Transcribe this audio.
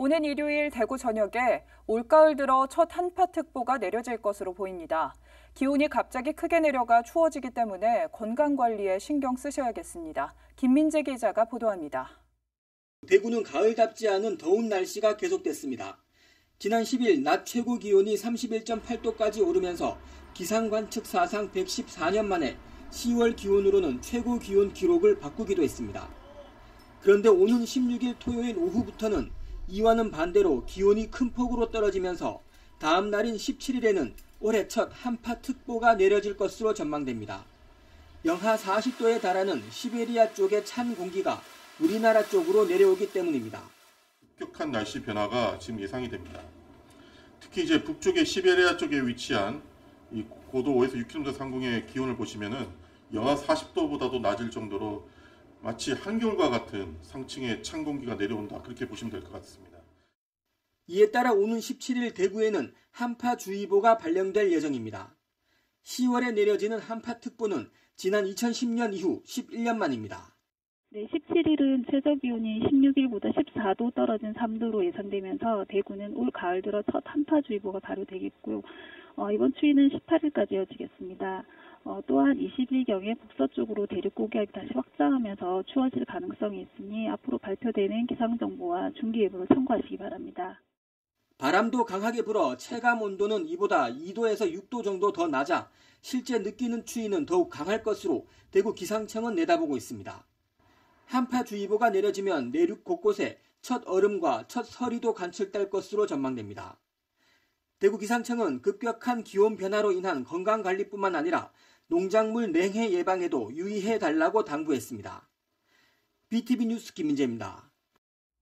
오는 일요일 대구 전역에 올가을 들어 첫 한파특보가 내려질 것으로 보입니다. 기온이 갑자기 크게 내려가 추워지기 때문에 건강관리에 신경 쓰셔야겠습니다. 김민재 기자가 보도합니다. 대구는 가을답지 않은 더운 날씨가 계속됐습니다. 지난 10일 낮 최고 기온이 31.8도까지 오르면서 기상관측 사상 114년 만에 10월 기온으로는 최고 기온 기록을 바꾸기도 했습니다. 그런데 오는 16일 토요일 오후부터는 이와는 반대로 기온이 큰 폭으로 떨어지면서 다음 날인 17일에는 올해 첫 한파특보가 내려질 것으로 전망됩니다. 영하 40도에 달하는 시베리아 쪽의 찬 공기가 우리나라 쪽으로 내려오기 때문입니다. 급격한 날씨 변화가 지금 예상이 됩니다. 특히 이제 북쪽의 시베리아 쪽에 위치한 이 고도 5에서 6km 상공의 기온을 보시면은 영하 40도보다도 낮을 정도로 마치 한겨울과 같은 상층의 찬 공기가 내려온다 그렇게 보시면 될 것 같습니다. 이에 따라 오는 17일 대구에는 한파주의보가 발령될 예정입니다. 10월에 내려지는 한파특보는 지난 2010년 이후 11년 만입니다. 네, 17일은 최저 기온이 16일보다 14도 떨어진 3도로 예상되면서 대구는 올 가을 들어 첫 한파주의보가 발효되겠고요. 어, 이번 추위는 18일까지 이어지겠습니다. 어, 또한 20일경에 북서쪽으로 대륙 고기압이 다시 확장하면서 추워질 가능성이 있으니 앞으로 발표되는 기상정보와 중기예보를 참고하시기 바랍니다. 바람도 강하게 불어 체감 온도는 이보다 2도에서 6도 정도 더 낮아 실제 느끼는 추위는 더욱 강할 것으로 대구 기상청은 내다보고 있습니다. 한파주의보가 내려지면 내륙 곳곳에 첫 얼음과 첫 서리도 관측될 것으로 전망됩니다. 대구 기상청은 급격한 기온 변화로 인한 건강관리뿐만 아니라 농작물 냉해 예방에도 유의해 달라고 당부했습니다. BTV 뉴스 김민재입니다.